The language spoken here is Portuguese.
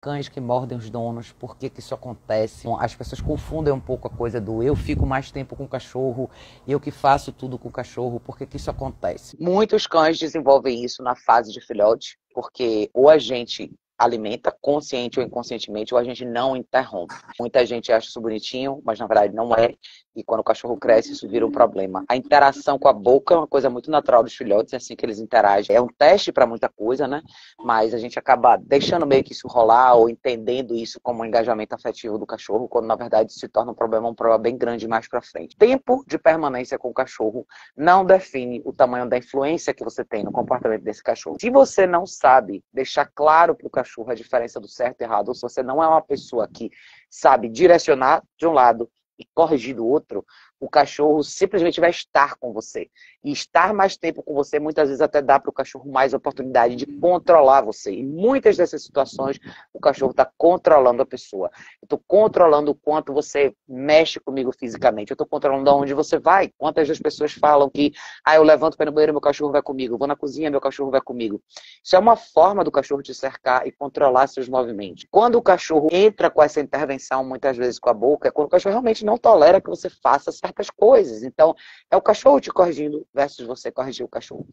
cães que mordem os donos, por que, que isso acontece. As pessoas confundem um pouco a coisa do eu fico mais tempo com o cachorro, eu que faço tudo com o cachorro, por que, que isso acontece. Muitos cães desenvolvem isso na fase de filhote, porque ou a gente alimenta, consciente ou inconscientemente, ou a gente não interrompe. Muita gente acha isso bonitinho, mas na verdade não é. E quando o cachorro cresce, isso vira um problema. A interação com a boca é uma coisa muito natural dos filhotes, é assim que eles interagem. É um teste para muita coisa, né? Mas a gente acaba deixando meio que isso rolar ou entendendo isso como um engajamento afetivo do cachorro, quando na verdade se torna um problema, um problema bem grande mais para frente. Tempo de permanência com o cachorro não define o tamanho da influência que você tem no comportamento desse cachorro. Se você não sabe deixar claro para o cachorro a diferença do certo e errado, ou se você não é uma pessoa que sabe direcionar de um lado e corrigir do outro, o cachorro simplesmente vai estar com você. E estar mais tempo com você muitas vezes até dá para o cachorro mais oportunidade de controlar você. E muitas dessas situações o cachorro está controlando a pessoa. Eu estou controlando o quanto você mexe comigo fisicamente. Eu estou controlando aonde você vai. Quantas das pessoas falam que ah, eu levanto para ir no banheiro, meu cachorro vai comigo. Eu vou na cozinha, meu cachorro vai comigo. Isso é uma forma do cachorro te cercar e controlar seus movimentos. Quando o cachorro entra com essa intervenção, muitas vezes com a boca, é quando o cachorro realmente não tolera que você faça certas coisas. Então, é o cachorro te corrigindo versus você corrigir o cachorro.